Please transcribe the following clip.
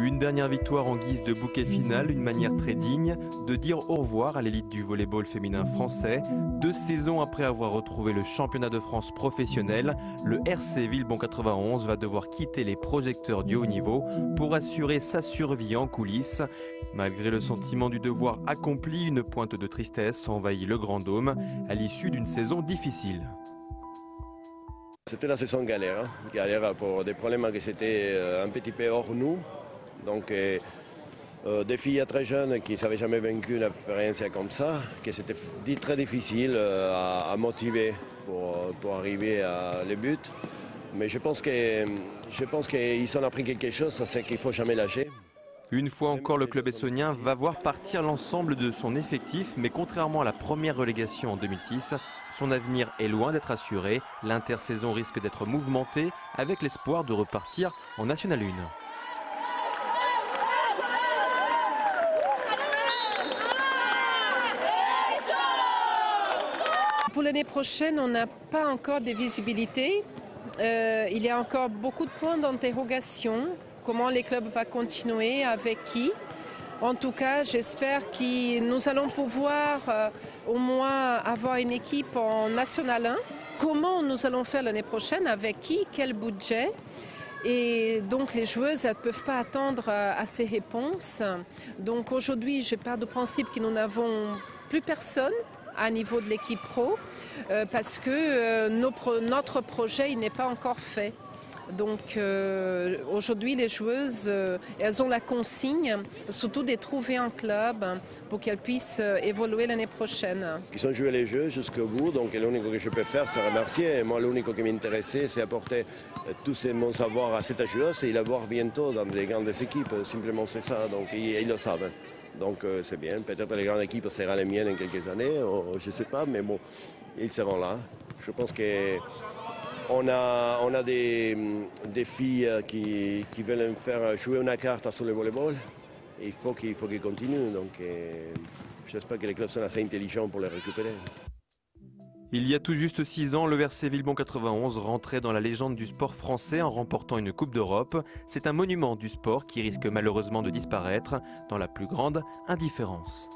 Une dernière victoire en guise de bouquet final, une manière très digne de dire au revoir à l'élite du volleyball féminin français. Deux saisons après avoir retrouvé le championnat de France professionnel, le RC Villebon 91 va devoir quitter les projecteurs du haut niveau pour assurer sa survie en coulisses. Malgré le sentiment du devoir accompli, une pointe de tristesse envahit le Grand Dôme à l'issue d'une saison difficile. C'était la saison galère, hein. galère pour des problèmes qui étaient euh, un petit peu hors nous. Donc euh, euh, des filles très jeunes qui n'avaient jamais vaincu une expérience comme ça, que c'était très difficile à, motiver pour, arriver à les buts. Mais je pense qu'ils ont appris quelque chose, c'est qu'il ne faut jamais lâcher. Une fois encore, le club essonien va voir partir l'ensemble de son effectif, mais contrairement à la première relégation en 2006, son avenir est loin d'être assuré. L'intersaison risque d'être mouvementée avec l'espoir de repartir en National 1. Pour l'année prochaine, on n'a pas encore de visibilité. Euh, il y a encore beaucoup de points d'interrogation comment les clubs vont continuer, avec qui? En tout cas, j'espère que nous allons pouvoir euh, au moins avoir une équipe en National 1. Comment nous allons faire l'année prochaine, avec qui, quel budget? Et donc les joueuses ne peuvent pas attendre euh, à ces réponses. Donc aujourd'hui, je pars du principe que nous n'avons plus personne à niveau de l'équipe pro euh, parce que notre projet n'est pas encore fait. Donc euh, aujourd'hui, les joueuses, euh, elles ont la consigne, surtout de trouver un club pour qu'elles puissent euh, évoluer l'année prochaine. Ils ont joué les jeux jusqu'au bout, donc l'unique que je peux faire, c'est remercier. Moi, l'unique qui m'intéressait, c'est apporter tout mon savoir à cette joueuse et l'avoir bientôt dans les grandes équipes. Simplement, c'est ça. Donc ils, le savent. Donc c'est bien. Peut-être les grandes équipes seront les miennes en quelques années, je ne sais pas, mais bon, ils seront là. Je pense que on a, on a des, filles euh, qui, veulent faire jouer une carte sur le volleyball. il faut qu'ils continuent. Donc, euh, j'espère que les clubs sont assez intelligents pour les récupérer. Il y a tout juste six ans, le RC Villebon 91 rentrait dans la légende du sport français en remportant une Coupe d'Europe. C'est un monument du sport qui risque malheureusement de disparaître dans la plus grande indifférence.